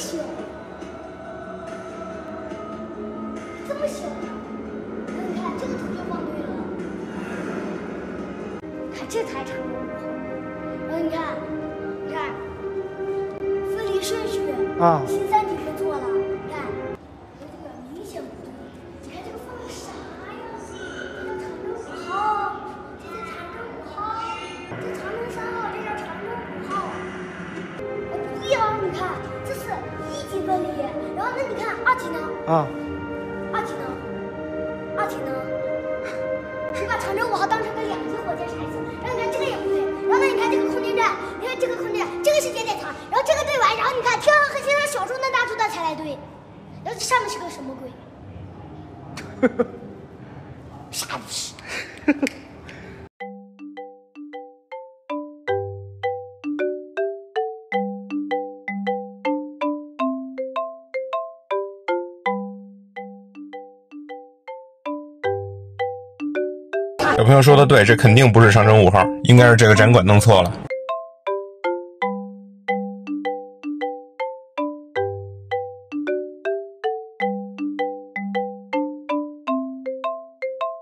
小，这么小呢？你看这个图就放对了，看这才长征五号。然后你看，你看，分离顺序啊新三体分错了，你看，这个明显不对。你看这个放的啥呀？这叫长征五号，这叫长征五号，这长征三号，这叫长征五号。不一样，你看，那你看二级呢？啊，二级呢？二级呢？是把长征五号当成个两级火箭啥意思？然后你看这个也不对，然后呢，你看这个空间站，你看这个空间站，这个是节点层，然后这个对完，然后你看天王和星的小数那大数的才来对，然后这上面是个什么鬼？傻逼！有朋友说的对，这肯定不是长征五号，应该是这个展馆弄错了。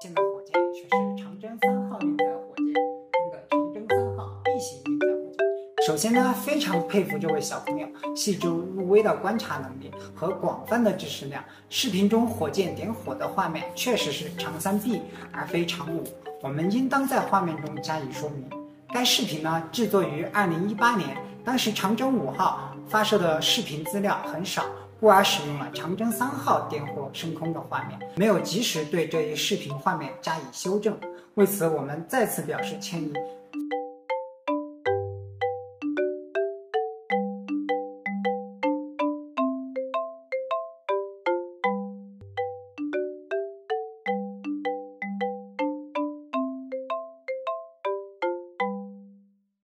现在火箭却是长征三号运载火箭中的长征三号 B 型运载火箭。首先呢，非常佩服这位小朋友细致入微的观察能力和广泛的知识量。视频中火箭点火的画面确实是长三 B 而非长五，我们应当在画面中加以说明。该视频呢制作于二零一八年，当时长征五号发射的视频资料很少，故而使用了长征三号点火升空的画面，没有及时对这一视频画面加以修正。为此，我们再次表示歉意，